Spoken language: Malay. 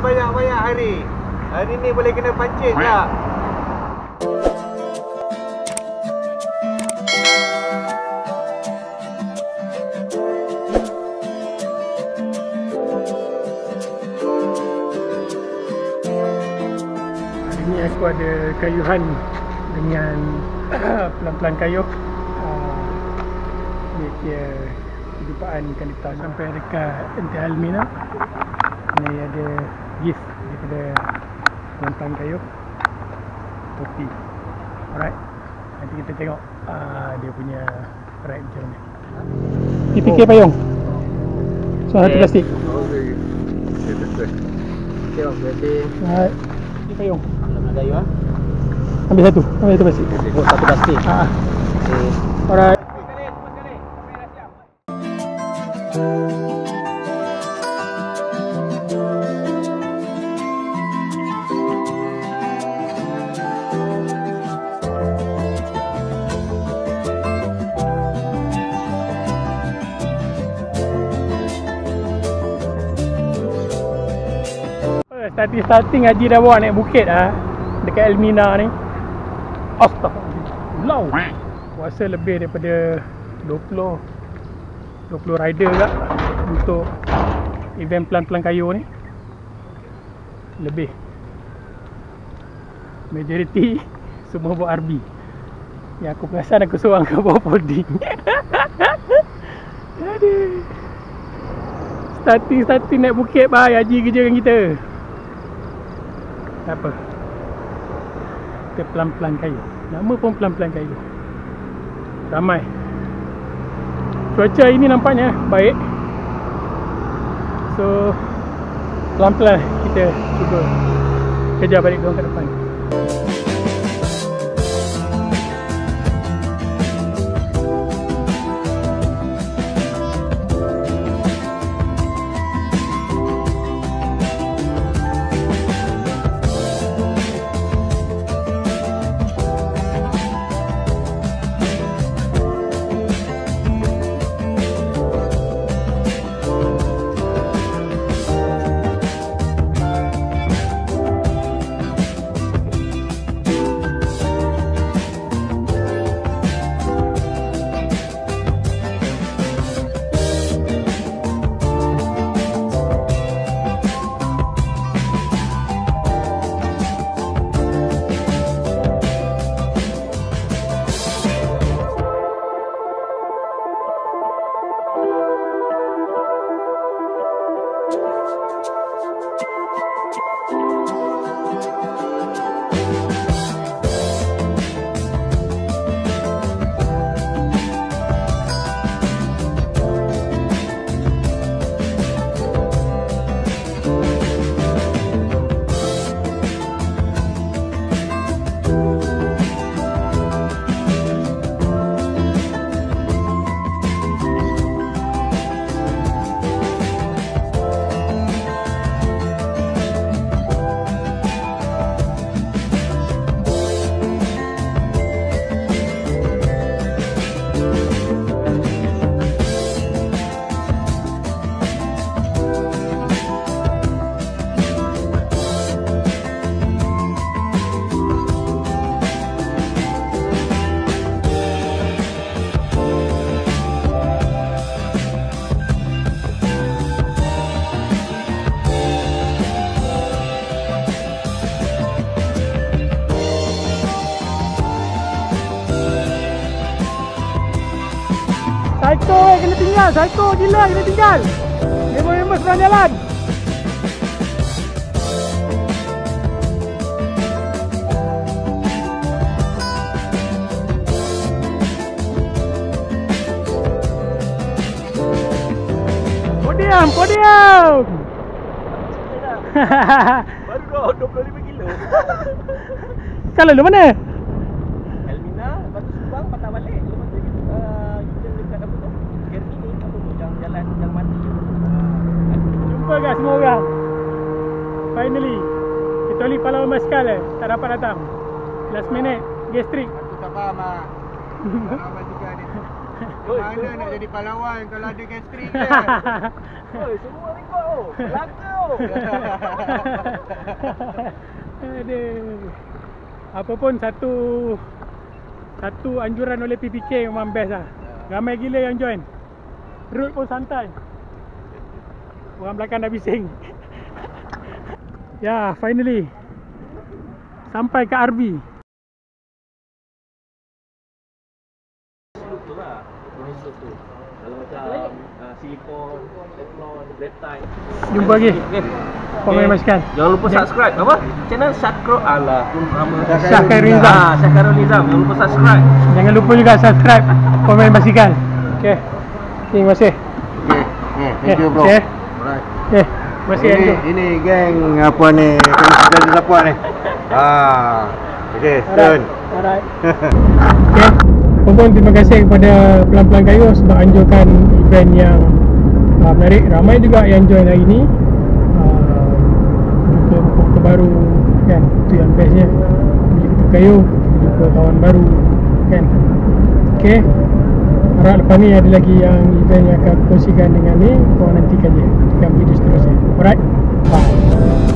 banyak-banyak hari. Hari ni boleh kena pancit tak? Hari ni aku ada kayuhan dengan pelan-pelan kayuh. Uh, ni kira kejupaan kalita sampai dekat Enti Almina. Ni ada gift daripada pelan-pelan kayuh. Topi. Alright. Nanti kita tengok uh, dia punya ride macam mana. PPK payung. So satu plastik. Okey. Okey, betul. Okey, bang. Berarti Alright. Ni payung. nak kayu ah. Ambil satu. Ambil satu plastik. Oh, satu plastik. Ah. Okey. Alright. Starting-starting Haji dah bawa naik bukit ah Dekat Elmina ni. Astaghfirullah Lau Puasa lebih daripada 20 20 rider kat Untuk Event pelan-pelan kayu ni. Lebih. Majority Semua bawa RB Yang aku perasan aku seorang kau bawa folding Aduh. Starting-starting naik bukit bahaya Haji kerja dengan kita tak apa. Kita pelan-pelan kayu Nama pun pelan-pelan kayu Ramai. Cuaca ini nampaknya baik. So Pelan-pelan kita cuba Kejar balik ke depan Psycho eh kena tinggal Psycho gila kena tinggal Member-member seberang jalan Podium, podium Baru dah 25 kilo. Kalau lu mana? Elmina, lepas tu Subang patah balik. Lepas tu uh, kita dekat apa tu? Germi ni apa tu? Yang jalan yang mati. Jumpa guys semua orang Finally Kecuali pahlawan basikal eh Tak dapat datang Last minute Gastrik Aku tak faham ah. Pahlawan juga ni. Mana nak jadi pahlawan kalau ada gastrik je? Oi, semua rekod oh. Belaka oh. Aduh. Apa pun satu satu anjuran oleh PPK memang best lah. Ramai gila yang join. Route pun santai. Orang belakang dah bising. Ya, finally. Sampai ke RV. Jumpa lagi. Okay. Komen basikal. Jangan lupa subscribe. Apa? Channel Syakro Ala. Nama. Syahkan Rizal. Ah, Nizam. Jangan lupa subscribe. Jangan lupa juga subscribe, komen basikal. Okey. Terima kasih. Okay. Okay. Thank you bro. Okay. Alright. Okay. Kasih Ini, Andrew. ini geng apa ni? Kami sudah di support ni. Ah. Okay, turn. Alright. Okay. Puan terima kasih kepada pelan-pelan kayu sebab anjurkan event yang uh, menarik. Ramai juga yang join hari ni. Uh, jumpa buku baru kan. Itu yang bestnya. Bila kita kayu, kita jumpa kawan baru kan. Okay. Harap depan ni ada lagi yang event yang akan kongsikan dengan ni Korang nantikan je. Dalam video seterusnya Alright, bye.